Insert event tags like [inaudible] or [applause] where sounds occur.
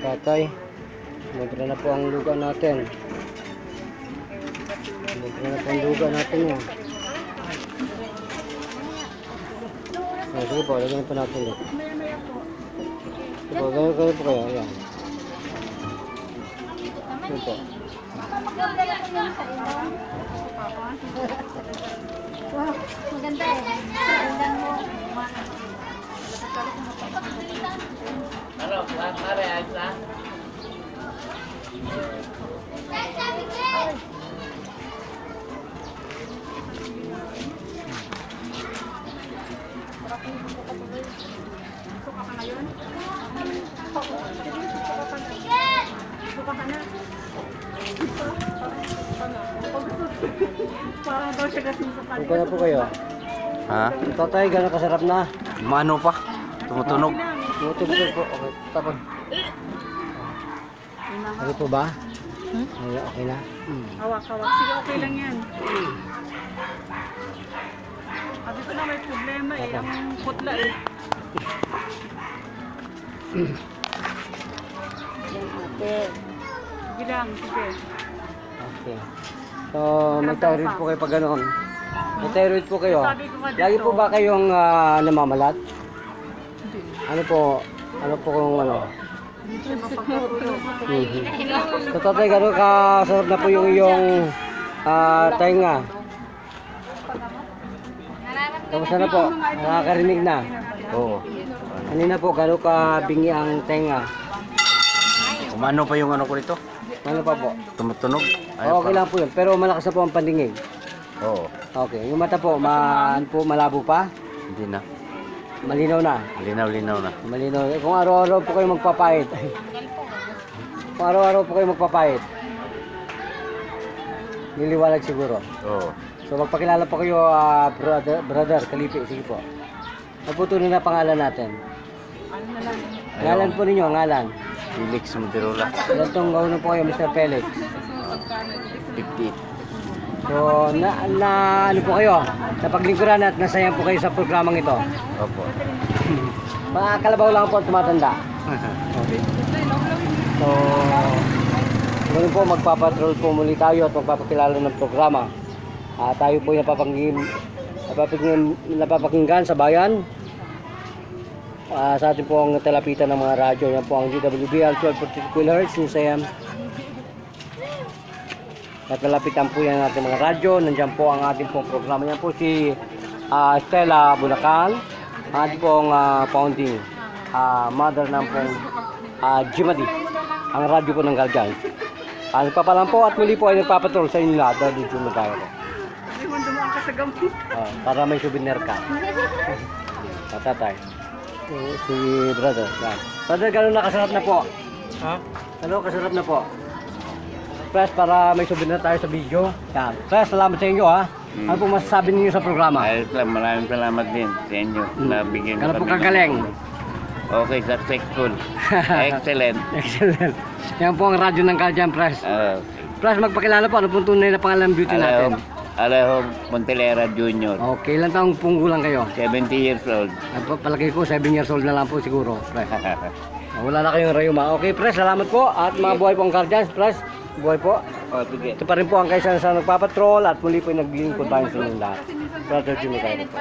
tatay. Libre na po ang luga natin. Libre na po ang luga natin yan. Ah, sige po, lagyan po natin ulit. Sige po, ganyan ganyan po kayo. Ayan. Sige po. Parang daw siya kasi sa Sige na po kayo. Ha? Tatay, gano'n kasarap na. Mano pa? Tumutunog? Tumutunog po. Okay, tapon. Okay po ba? Ay, okay na. Hmm. Hawak-hawak. Sige, okay lang yan. At ito na may problema eh. Ang putla eh. Sige lang, sige. Okay. So, may thyroid po kayo pag ganoon. May thyroid po kayo. Sabi ko nga dito. Lagi po ba kayong ah, namamalat? Ano po? Ano po kung ano? Mhm. So, tatay, gano'n kasarap na po yung iyong ah, tainga. Kamusta na po? Nakakarinig na. Oo. Kanina po, gano'n ka bingi ang tenga. Umano pa yung ano ko nito? Ano pa po? Tumutunog? okay lang po yun, pero malakas na po ang pandingig. Oo. Okay, yung mata po, ma ano po, malabo pa? Hindi na. Malinaw na. Linaw-linaw na. Malinaw. Eh, Kung araw-araw po kayo magpapahit. [laughs] Kung araw-araw po kayo magpapahit. Niliwalag siguro. Oo. So magpakilala po kayo, ah, brother, brother, Kalipi. Sige po. Magputuloy na pangalan natin. Ano na lang. Ngalan po ninyo, ngalan. Felix Mudirola. Ilan tong gawin po kayo, Mr. Felix? 58. So, na, na ano po kayo? Napaglingkuran at nasayang po kayo sa programang ito. Opo. [laughs] Mga kalabaw lang po at tumatanda. [laughs] So, ngayon po magpapatrol po muli tayo at magpapakilala ng programa. Ah, tayo po yung napapakinggan, napapakinggan, napapakinggan sa bayan. Ah, sa atin po ang talapitan ng mga radyo. Yan po ang GWBL 1242 kHz, News AM. At nalapitan po yan ating mga radyo. Nandiyan po ang ating pong programa. Yan po si ah, Stella Bulacan. Ang ating pong ah, founding ah, mother ng pong uh, Jimadi. Ang radyo po ng Guardian. Uh, nagpapalam po at muli po ay nagpapatrol sa inyo lahat. Dahil dito na tayo. Ah, para may souvenir ka. [laughs] Tatatay. Eh, Si brother. Brother, gano'n nakasarap na po? Ha? Gano'n kasarap na po? Press, para may souvenir tayo sa video. Yan. Press, salamat sa inyo ha. Ano po masasabi ninyo sa programa? Lang, maraming salamat din sa inyo na bigyan Gano'n po kagaling. Okay, successful. [laughs] Excellent. Excellent. Yan po ang radyo ng Guardian Press. Uh, Press, magpakilala po. Ano pong tunay na pangalan ng beauty natin? Alejom Montelera Jr. Okay, ilan taong pong gulang kayo? 70 years old. Ay, pa- palagay ko 7 years old na lang po siguro. Pre. [laughs] Ah, Wala na kayong rayuma. Okay, pre, salamat po. At mga buhay pong Guardians, pre. Buhay po. oh, sige. Ito pa rin po ang kaysa sa nagpapatrol at muli po yung naglilingkod tayo sa inyong lahat. Brother Jimmy kayo po.